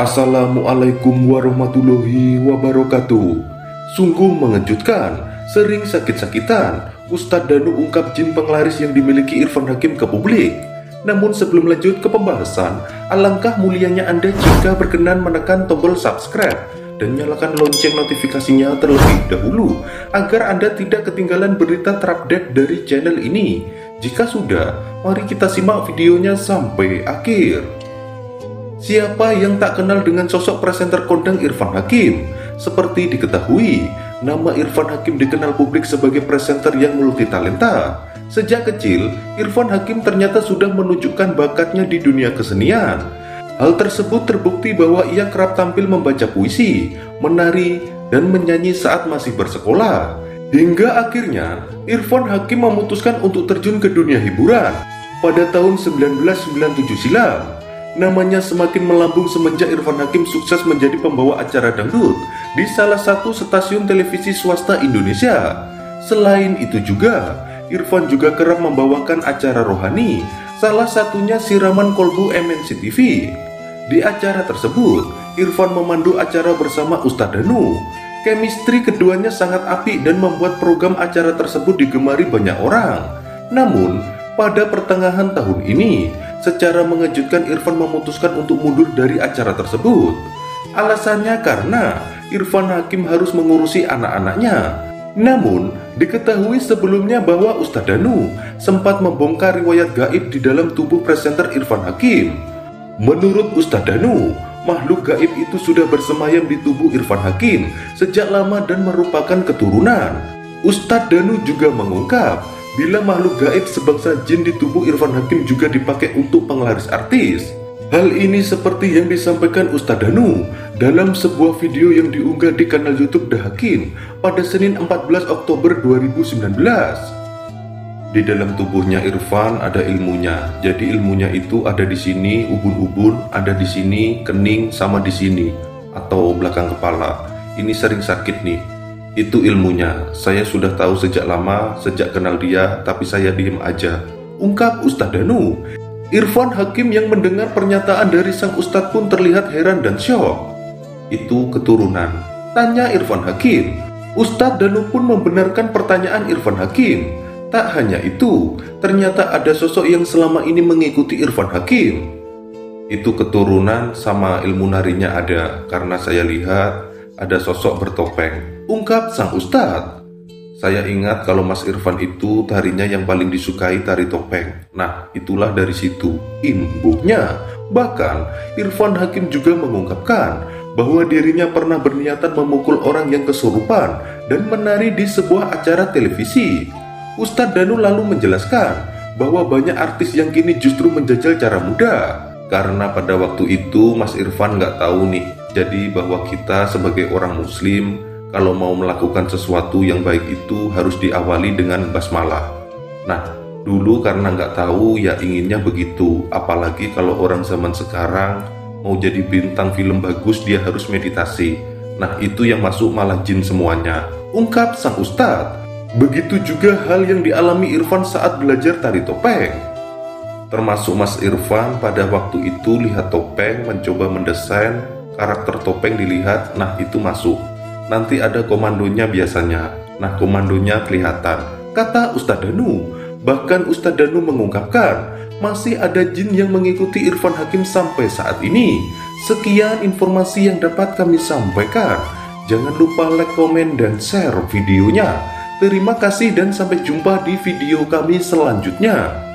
Assalamualaikum warahmatullahi wabarakatuh. Sungguh mengejutkan, sering sakit-sakitan, Ustadz Danu ungkap jin penglaris yang dimiliki Irfan Hakim ke publik. Namun sebelum lanjut ke pembahasan, alangkah mulianya Anda jika berkenan menekan tombol subscribe dan nyalakan lonceng notifikasinya terlebih dahulu agar Anda tidak ketinggalan berita terupdate dari channel ini. Jika sudah, mari kita simak videonya sampai akhir. Siapa yang tak kenal dengan sosok presenter kondang Irfan Hakim? Seperti diketahui, nama Irfan Hakim dikenal publik sebagai presenter yang multi talenta. Sejak kecil, Irfan Hakim ternyata sudah menunjukkan bakatnya di dunia kesenian. Hal tersebut terbukti bahwa ia kerap tampil membaca puisi, menari, dan menyanyi saat masih bersekolah. Hingga akhirnya, Irfan Hakim memutuskan untuk terjun ke dunia hiburan pada tahun 1997 silam. Namanya semakin melambung semenjak Irfan Hakim sukses menjadi pembawa acara dangdut di salah satu stasiun televisi swasta Indonesia. Selain itu juga, Irfan juga kerap membawakan acara rohani, salah satunya siraman kolbu MNC TV. Di acara tersebut, Irfan memandu acara bersama Ustadz Danu. Chemistry keduanya sangat apik dan membuat program acara tersebut digemari banyak orang. Namun, pada pertengahan tahun ini, secara mengejutkan Irfan memutuskan untuk mundur dari acara tersebut. Alasannya karena Irfan Hakim harus mengurusi anak-anaknya. Namun, diketahui sebelumnya bahwa Ustadz Danu sempat membongkar riwayat gaib di dalam tubuh presenter Irfan Hakim. Menurut Ustadz Danu, makhluk gaib itu sudah bersemayam di tubuh Irfan Hakim sejak lama dan merupakan keturunan. Ustadz Danu juga mengungkap bila makhluk gaib sebangsa jin di tubuh Irfan Hakim juga dipakai untuk penglaris artis. Hal ini seperti yang disampaikan Ustadz Danu dalam sebuah video yang diunggah di kanal YouTube The Hakim pada Senin 14 Oktober 2019. Di dalam tubuhnya Irfan ada ilmunya. Jadi ilmunya itu ada di sini ubun-ubun, ada di sini kening sama di sini atau belakang kepala. Ini sering sakit nih itu ilmunya. Saya sudah tahu sejak lama, sejak kenal dia, tapi saya diem aja. Ungkap Ustadz Danu. Irfan Hakim yang mendengar pernyataan dari sang Ustadz pun terlihat heran dan syok. Itu keturunan. Tanya Irfan Hakim. Ustadz Danu pun membenarkan pertanyaan Irfan Hakim. Tak hanya itu, ternyata ada sosok yang selama ini mengikuti Irfan Hakim. Itu keturunan sama ilmu narinya ada, karena saya lihat ada sosok bertopeng. Ungkap sang ustadz. Saya ingat kalau Mas Irfan itu tarinya yang paling disukai tari topeng. Nah, itulah dari situ imbuhnya. Bahkan, Irfan Hakim juga mengungkapkan bahwa dirinya pernah berniatan memukul orang yang kesurupan dan menari di sebuah acara televisi. Ustadz Danu lalu menjelaskan bahwa banyak artis yang kini justru menjajal cara muda. Karena pada waktu itu Mas Irfan nggak tahu nih jadi bahwa kita sebagai orang muslim kalau mau melakukan sesuatu yang baik itu harus diawali dengan basmalah. Nah, dulu karena nggak tahu ya inginnya begitu. Apalagi kalau orang zaman sekarang mau jadi bintang film bagus dia harus meditasi. Nah, itu yang masuk malah jin semuanya. Ungkap sang ustadz. Begitu juga hal yang dialami Irfan saat belajar tari topeng. Termasuk Mas Irfan pada waktu itu lihat topeng mencoba mendesain karakter topeng dilihat, nah itu masuk. Nanti ada komandonya biasanya. Nah komandonya kelihatan. Kata Ustadz Danu. Bahkan Ustadz Danu mengungkapkan, masih ada jin yang mengikuti Irfan Hakim sampai saat ini. Sekian informasi yang dapat kami sampaikan. Jangan lupa like, komen, dan share videonya. Terima kasih dan sampai jumpa di video kami selanjutnya.